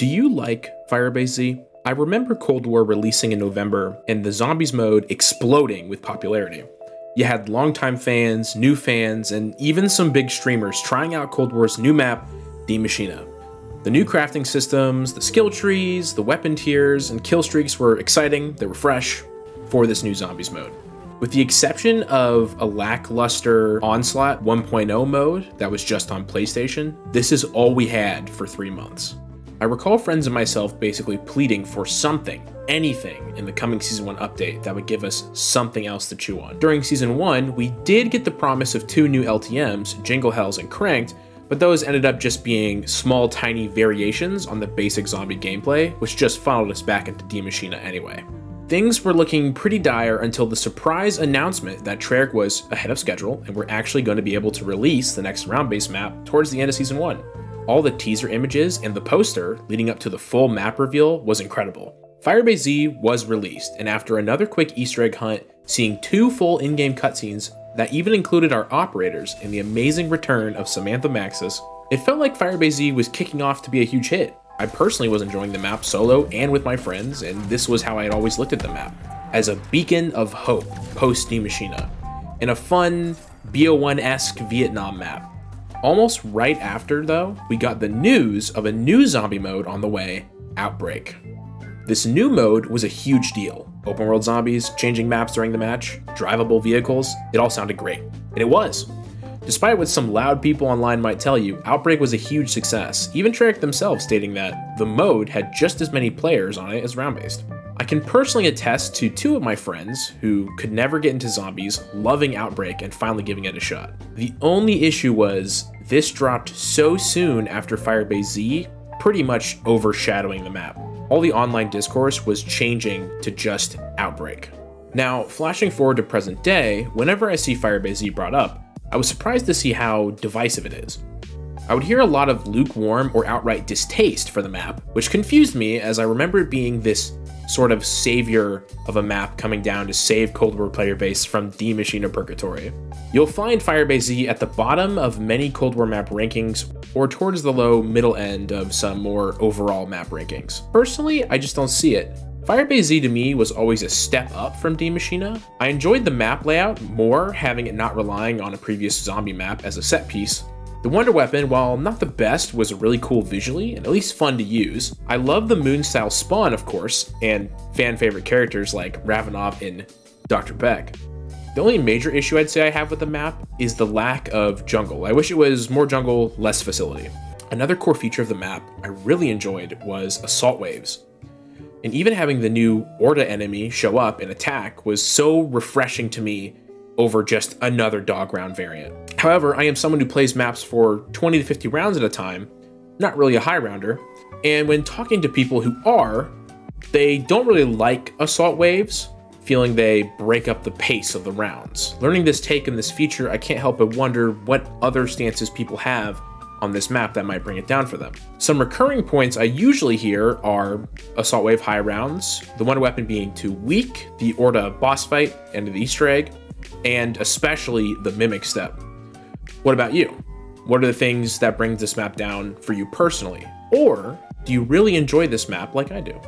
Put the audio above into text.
Do you like Firebase Z? I remember Cold War releasing in November and the Zombies mode exploding with popularity. You had longtime fans, new fans, and even some big streamers trying out Cold War's new map, Die Maschine. The new crafting systems, the skill trees, the weapon tiers, and kill streaks were exciting, they were fresh for this new Zombies mode. With the exception of a lackluster Onslaught 1.0 mode that was just on PlayStation, this is all we had for three months. I recall friends and myself basically pleading for something, anything, in the coming Season 1 update that would give us something else to chew on. During Season 1, we did get the promise of two new LTMs, Jingle Hells and Cranked, but those ended up just being small, tiny variations on the basic zombie gameplay, which just funneled us back into Die Maschine anyway. Things were looking pretty dire until the surprise announcement that Treyarch was ahead of schedule and we're actually going to be able to release the next round-based map towards the end of Season 1. All the teaser images and the poster leading up to the full map reveal was incredible. Firebase Z was released, and after another quick Easter egg hunt, seeing two full in-game cutscenes that even included our operators and the amazing return of Samantha Maxis, it felt like Firebase Z was kicking off to be a huge hit. I personally was enjoying the map solo and with my friends, and this was how I had always looked at the map as a beacon of hope post Die Maschine, in a fun BO1 esque Vietnam map. Almost right after, though, we got the news of a new zombie mode on the way Outbreak. This new mode was a huge deal. Open world zombies, changing maps during the match, drivable vehicles, it all sounded great. And it was. Despite what some loud people online might tell you, Outbreak was a huge success, even Treyarch themselves stating that the mode had just as many players on it as round-based. I can personally attest to two of my friends who could never get into zombies loving Outbreak and finally giving it a shot. The only issue was this dropped so soon after Firebase Z, pretty much overshadowing the map. All the online discourse was changing to just Outbreak. Now, flashing forward to present day, whenever I see Firebase Z brought up, I was surprised to see how divisive it is. I would hear a lot of lukewarm or outright distaste for the map, which confused me as I remember it being this sort of savior of a map coming down to save Cold War player base from Die Maschine Purgatory. You'll find Firebase Z at the bottom of many Cold War map rankings or towards the low middle end of some more overall map rankings. Personally, I just don't see it. Firebase Z to me was always a step up from Die Maschine. I enjoyed the map layout more, having it not relying on a previous zombie map as a set piece. The Wonder Weapon, while not the best, was really cool visually and at least fun to use. I love the moon style spawn, of course, and fan favorite characters like Ravenov and Dr. Peck. The only major issue I'd say I have with the map is the lack of jungle. I wish it was more jungle, less facility. Another core feature of the map I really enjoyed was assault waves. And even having the new Orda enemy show up and attack was so refreshing to me over just another dog round variant. However, I am someone who plays maps for 20 to 50 rounds at a time, not really a high rounder, and when talking to people who are, they don't really like assault waves, feeling they break up the pace of the rounds. Learning this take and this feature, I can't help but wonder what other stances people have on this map that might bring it down for them. Some recurring points I usually hear are Assault Wave high rounds, the Wonder Weapon being too weak, the Orda boss fight and the Easter egg, and especially the Mimic step. What about you? What are the things that brings this map down for you personally? Or do you really enjoy this map like I do?